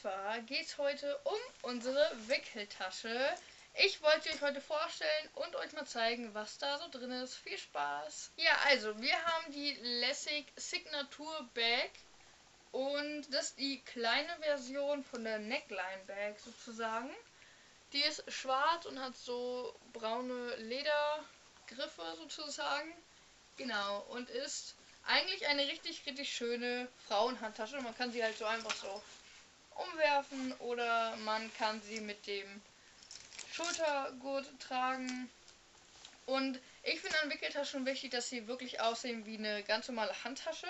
zwar geht es heute um unsere Wickeltasche. Ich wollte euch heute vorstellen und euch mal zeigen, was da so drin ist. Viel Spaß! Ja, also, wir haben die Lessig Signature Bag. Und das ist die kleine Version von der Neckline Bag sozusagen. Die ist schwarz und hat so braune Ledergriffe sozusagen. Genau, und ist eigentlich eine richtig, richtig schöne Frauenhandtasche. Man kann sie halt so einfach so umwerfen oder man kann sie mit dem Schultergurt tragen. Und ich finde an Wickeltaschen wichtig, dass sie wirklich aussehen wie eine ganz normale Handtasche.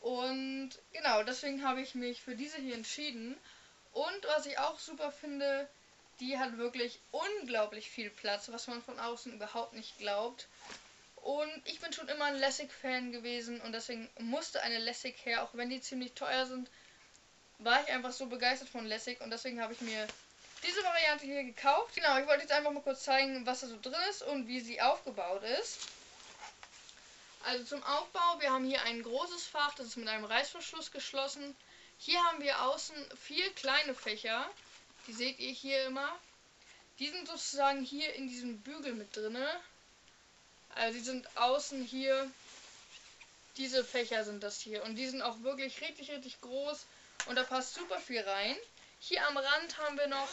Und genau, deswegen habe ich mich für diese hier entschieden. Und was ich auch super finde, die hat wirklich unglaublich viel Platz, was man von außen überhaupt nicht glaubt. Und ich bin schon immer ein Lessig-Fan gewesen und deswegen musste eine Lessig her, auch wenn die ziemlich teuer sind, war ich einfach so begeistert von Lessig und deswegen habe ich mir diese Variante hier gekauft. Genau, ich wollte jetzt einfach mal kurz zeigen, was da so drin ist und wie sie aufgebaut ist. Also zum Aufbau, wir haben hier ein großes Fach, das ist mit einem Reißverschluss geschlossen. Hier haben wir außen vier kleine Fächer, die seht ihr hier immer. Die sind sozusagen hier in diesem Bügel mit drinne. Also die sind außen hier. Diese Fächer sind das hier. Und die sind auch wirklich richtig, richtig groß. Und da passt super viel rein. Hier am Rand haben wir noch,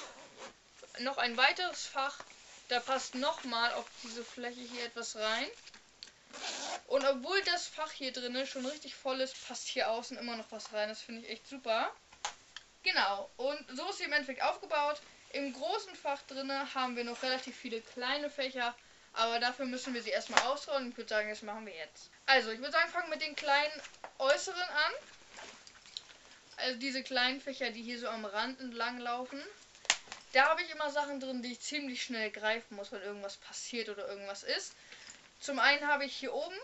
noch ein weiteres Fach. Da passt nochmal auf diese Fläche hier etwas rein. Und obwohl das Fach hier drin schon richtig voll ist, passt hier außen immer noch was rein. Das finde ich echt super. Genau. Und so ist sie im Endeffekt aufgebaut. Im großen Fach drin haben wir noch relativ viele kleine Fächer. Aber dafür müssen wir sie erstmal ausrollen. Ich würde sagen, das machen wir jetzt. Also, ich würde sagen, fangen mit den kleinen äußeren an. Also diese kleinen Fächer, die hier so am Rand entlang laufen. Da habe ich immer Sachen drin, die ich ziemlich schnell greifen muss, wenn irgendwas passiert oder irgendwas ist. Zum einen habe ich hier oben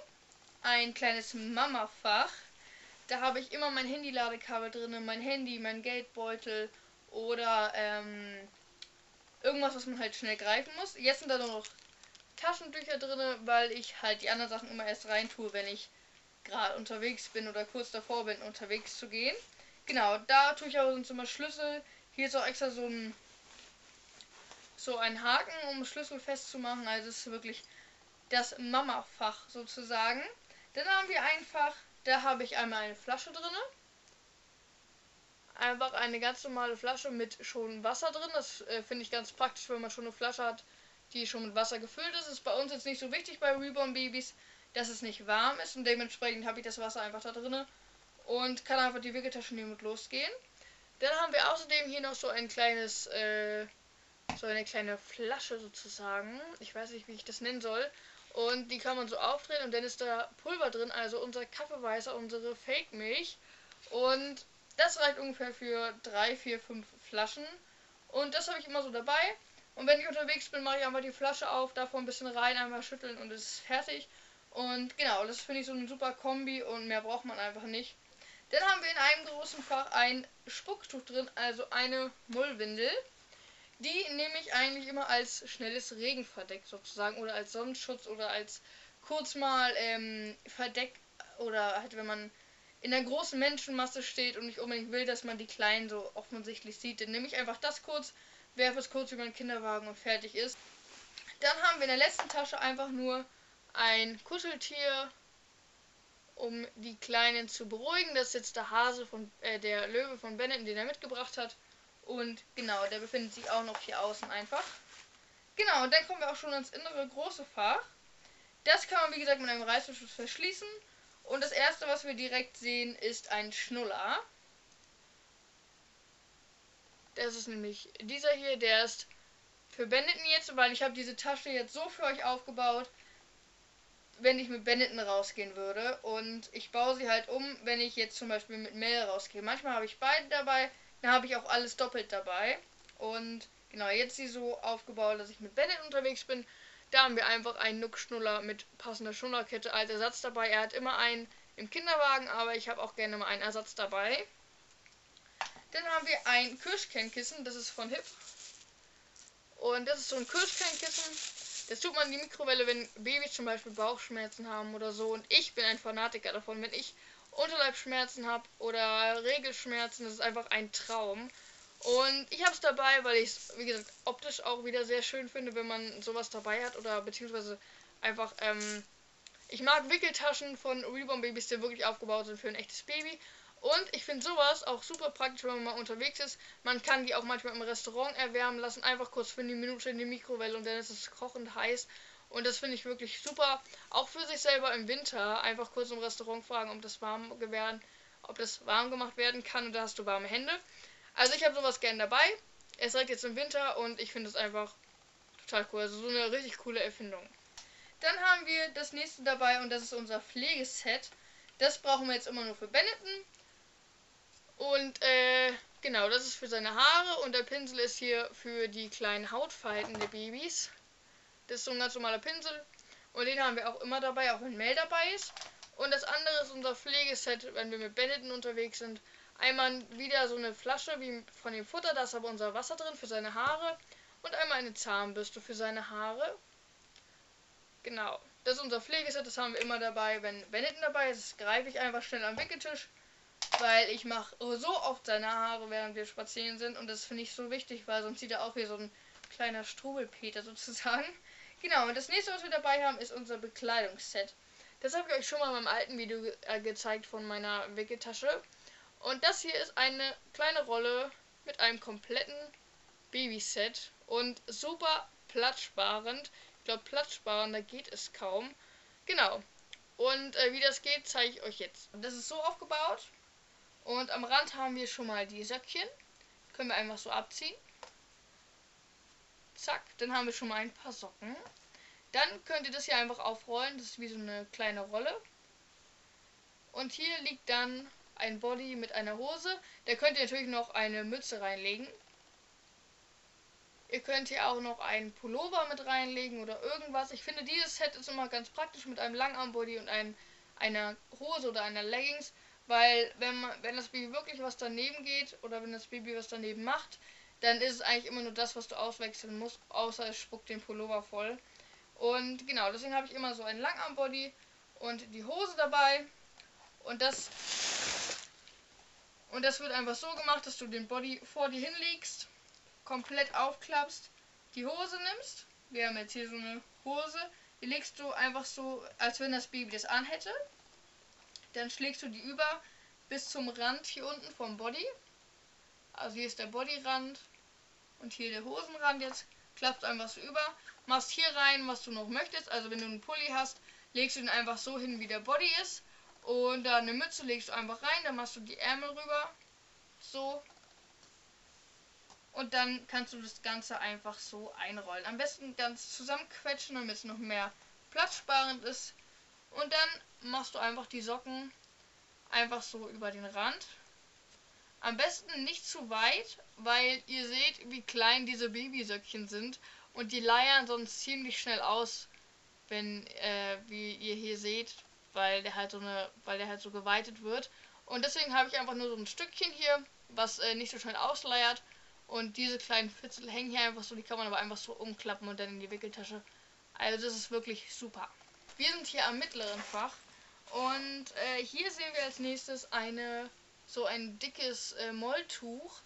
ein kleines Mama-Fach. Da habe ich immer mein Handy-Ladekabel drin, mein Handy, mein Geldbeutel oder ähm, irgendwas, was man halt schnell greifen muss. Jetzt sind da nur noch Taschentücher drin, weil ich halt die anderen Sachen immer erst rein tue, wenn ich gerade unterwegs bin oder kurz davor bin, unterwegs zu gehen. Genau, da tue ich auch sonst immer Schlüssel. Hier ist auch extra so ein so ein Haken, um Schlüssel festzumachen. Also es ist wirklich das Mama-Fach sozusagen. Dann haben wir ein Fach, da habe ich einmal eine Flasche drin. Einfach eine ganz normale Flasche mit schon Wasser drin. Das äh, finde ich ganz praktisch, wenn man schon eine Flasche hat, die schon mit Wasser gefüllt ist. Ist bei uns jetzt nicht so wichtig bei Reborn Babys, dass es nicht warm ist und dementsprechend habe ich das Wasser einfach da drin und kann einfach die Wickeltasche nehmen und losgehen. Dann haben wir außerdem hier noch so ein kleines, äh, so eine kleine Flasche sozusagen. Ich weiß nicht, wie ich das nennen soll. Und die kann man so aufdrehen und dann ist da Pulver drin, also unser Kaffeeweißer, unsere Fake-Milch. Und das reicht ungefähr für drei, vier, fünf Flaschen. Und das habe ich immer so dabei. Und wenn ich unterwegs bin, mache ich einfach die Flasche auf, davor ein bisschen rein, einmal schütteln und es ist fertig. Und genau, das finde ich so eine super Kombi und mehr braucht man einfach nicht. Dann haben wir in einem großen Fach ein Spucktuch drin, also eine Mullwindel. Die nehme ich eigentlich immer als schnelles Regenverdeck sozusagen oder als Sonnenschutz oder als kurz mal ähm, Verdeck oder halt wenn man in der großen Menschenmasse steht und nicht unbedingt will, dass man die Kleinen so offensichtlich sieht, dann nehme ich einfach das kurz werfe es kurz über den Kinderwagen und fertig ist. Dann haben wir in der letzten Tasche einfach nur ein Kuscheltier, um die Kleinen zu beruhigen. Das ist jetzt der Hase von, äh, der Löwe von Bennett, den er mitgebracht hat. Und genau, der befindet sich auch noch hier außen einfach. Genau, und dann kommen wir auch schon ins innere große Fach. Das kann man, wie gesagt, mit einem Reißverschluss verschließen. Und das erste, was wir direkt sehen, ist ein Schnuller. Das ist nämlich dieser hier, der ist für Benetton jetzt, weil ich habe diese Tasche jetzt so für euch aufgebaut, wenn ich mit Benetton rausgehen würde. Und ich baue sie halt um, wenn ich jetzt zum Beispiel mit Mel rausgehe. Manchmal habe ich beide dabei, dann habe ich auch alles doppelt dabei. Und genau, jetzt sie so aufgebaut, dass ich mit Benetton unterwegs bin. Da haben wir einfach einen Nuck-Schnuller mit passender Schnullerkette als Ersatz dabei. Er hat immer einen im Kinderwagen, aber ich habe auch gerne mal einen Ersatz dabei. Dann haben wir ein Kirschkernkissen, das ist von Hip. Und das ist so ein Kirschkernkissen. Das tut man in die Mikrowelle, wenn Babys zum Beispiel Bauchschmerzen haben oder so. Und ich bin ein Fanatiker davon. Wenn ich Unterleibschmerzen habe oder Regelschmerzen. Das ist einfach ein Traum. Und ich habe es dabei, weil ich es, wie gesagt, optisch auch wieder sehr schön finde, wenn man sowas dabei hat oder beziehungsweise einfach, ähm, ich mag Wickeltaschen von Reborn Babys, die wirklich aufgebaut sind für ein echtes Baby. Und ich finde sowas auch super praktisch, wenn man mal unterwegs ist. Man kann die auch manchmal im Restaurant erwärmen lassen, einfach kurz für eine Minute in die Mikrowelle und dann ist es kochend heiß. Und das finde ich wirklich super. Auch für sich selber im Winter einfach kurz im Restaurant fragen, ob das warm werden, ob das warm gemacht werden kann und da hast du warme Hände. Also ich habe sowas gern dabei. Es reicht jetzt im Winter und ich finde es einfach total cool. Also so eine richtig coole Erfindung. Dann haben wir das nächste dabei und das ist unser Pflegeset. Das brauchen wir jetzt immer nur für Benetton. Und äh, genau, das ist für seine Haare und der Pinsel ist hier für die kleinen Hautfalten der Babys. Das ist so ein ganz normaler Pinsel und den haben wir auch immer dabei, auch wenn Mel dabei ist. Und das andere ist unser Pflegeset, wenn wir mit Benetton unterwegs sind. Einmal wieder so eine Flasche wie von dem Futter, da ist aber unser Wasser drin für seine Haare. Und einmal eine Zahnbürste für seine Haare. Genau. Das ist unser Pflegeset, das haben wir immer dabei. Wenn Benetton dabei ist, greife ich einfach schnell am Wickeltisch weil ich mache so oft seine Haare, während wir spazieren sind. Und das finde ich so wichtig, weil sonst sieht er auch wie so ein kleiner Strubelpeter sozusagen. Genau, und das nächste, was wir dabei haben, ist unser Bekleidungsset. Das habe ich euch schon mal in meinem alten Video ge äh, gezeigt von meiner Wickeltasche. Und das hier ist eine kleine Rolle mit einem kompletten Babyset und super platzsparend. Ich glaube, platzsparender geht es kaum. Genau. Und äh, wie das geht, zeige ich euch jetzt. Das ist so aufgebaut. Und am Rand haben wir schon mal die Söckchen. Können wir einfach so abziehen. Zack, dann haben wir schon mal ein paar Socken. Dann könnt ihr das hier einfach aufrollen. Das ist wie so eine kleine Rolle. Und hier liegt dann ein Body mit einer Hose. Da könnt ihr natürlich noch eine Mütze reinlegen. Ihr könnt hier auch noch einen Pullover mit reinlegen oder irgendwas. Ich finde, dieses Set ist immer ganz praktisch mit einem Langarmbody und ein, einer Hose oder einer Leggings. Weil wenn man, wenn das Baby wirklich was daneben geht oder wenn das Baby was daneben macht, dann ist es eigentlich immer nur das, was du auswechseln musst, außer es spuckt den Pullover voll. Und genau, deswegen habe ich immer so ein Langarmbody und die Hose dabei. Und das und das wird einfach so gemacht, dass du den Body vor dir hinlegst, komplett aufklappst, die Hose nimmst. Wir haben jetzt hier so eine Hose. Die legst du einfach so, als wenn das Baby das anhätte. Dann schlägst du die über bis zum Rand hier unten vom Body. Also hier ist der Bodyrand und hier der Hosenrand jetzt. Klappst einfach so über. Machst hier rein, was du noch möchtest. Also wenn du einen Pulli hast, legst du ihn einfach so hin, wie der Body ist. Und dann eine Mütze legst du einfach rein. Dann machst du die Ärmel rüber. So. Und dann kannst du das Ganze einfach so einrollen. Am besten ganz zusammenquetschen, damit es noch mehr platzsparend ist. Und dann machst du einfach die Socken einfach so über den Rand. Am besten nicht zu weit, weil ihr seht, wie klein diese Babysöckchen sind. Und die leiern sonst ziemlich schnell aus, wenn, äh, wie ihr hier seht, weil der halt so eine, weil der halt so geweitet wird. Und deswegen habe ich einfach nur so ein Stückchen hier, was äh, nicht so schnell ausleiert. Und diese kleinen Fitzel hängen hier einfach so, die kann man aber einfach so umklappen und dann in die Wickeltasche. Also das ist wirklich super. Wir sind hier am mittleren Fach und äh, hier sehen wir als nächstes eine so ein dickes äh, Molltuch.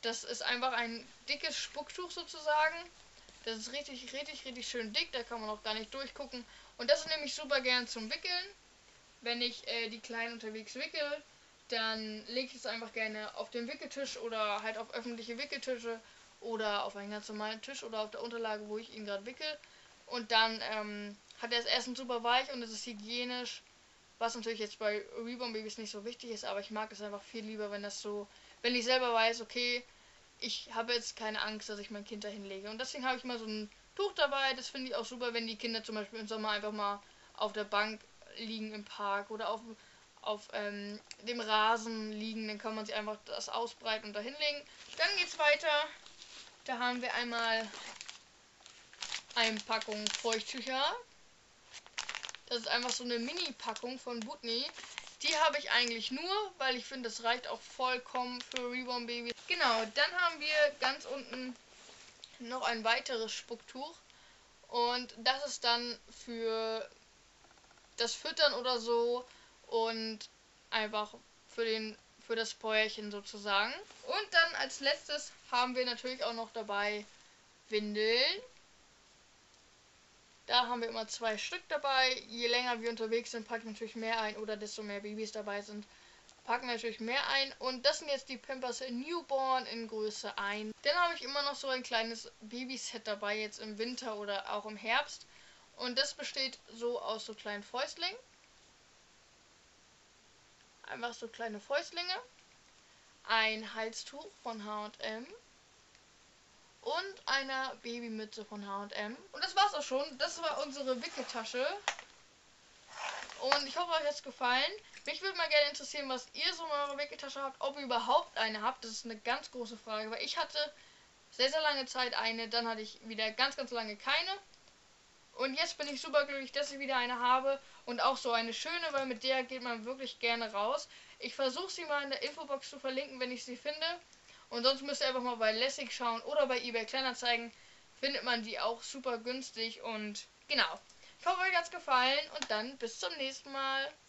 Das ist einfach ein dickes Spucktuch sozusagen. Das ist richtig, richtig, richtig schön dick. Da kann man auch gar nicht durchgucken. Und das ist nämlich super gern zum Wickeln. Wenn ich äh, die Kleinen unterwegs wickel, dann lege ich es einfach gerne auf den Wickeltisch oder halt auf öffentliche Wickeltische oder auf einen ganz normalen Tisch oder auf der Unterlage, wo ich ihn gerade wickel. Und dann ähm, hat er das Essen super weich und es ist hygienisch. Was natürlich jetzt bei Reborn Babys nicht so wichtig ist, aber ich mag es einfach viel lieber, wenn das so, wenn ich selber weiß, okay, ich habe jetzt keine Angst, dass ich mein Kind dahin lege. Und deswegen habe ich mal so ein Tuch dabei. Das finde ich auch super, wenn die Kinder zum Beispiel im Sommer einfach mal auf der Bank liegen im Park oder auf, auf ähm, dem Rasen liegen. Dann kann man sich einfach das ausbreiten und da hinlegen. Dann geht es weiter. Da haben wir einmal eine Packung Feuchttücher. Das ist einfach so eine Mini-Packung von Butney. Die habe ich eigentlich nur, weil ich finde, das reicht auch vollkommen für Reborn Baby. Genau, dann haben wir ganz unten noch ein weiteres Spucktuch. Und das ist dann für das Füttern oder so. Und Einfach für den für das Bäuerchen sozusagen. Und dann als letztes haben wir natürlich auch noch dabei Windeln. Da haben wir immer zwei Stück dabei. Je länger wir unterwegs sind, packen wir natürlich mehr ein oder desto mehr Babys dabei sind, packen wir natürlich mehr ein. Und das sind jetzt die Pampers Newborn in Größe 1. Dann habe ich immer noch so ein kleines Babyset dabei, jetzt im Winter oder auch im Herbst. Und das besteht so aus so kleinen Fäustlingen. Einfach so kleine Fäustlinge. Ein Halstuch von H&M und einer Babymütze von H&M. Und das war's auch schon. Das war unsere Wickeltasche. Und ich hoffe, euch hat es gefallen. Mich würde mal gerne interessieren, was ihr so in eurer Wickeltasche habt. Ob ihr überhaupt eine habt. Das ist eine ganz große Frage. Weil ich hatte sehr, sehr lange Zeit eine. Dann hatte ich wieder ganz, ganz lange keine. Und jetzt bin ich super glücklich, dass ich wieder eine habe. Und auch so eine schöne, weil mit der geht man wirklich gerne raus. Ich versuche sie mal in der Infobox zu verlinken, wenn ich sie finde. Und sonst müsst ihr einfach mal bei Lessig schauen oder bei eBay Kleinanzeigen. Findet man die auch super günstig und genau. Ich hoffe, euch hat es gefallen und dann bis zum nächsten Mal.